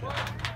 shot.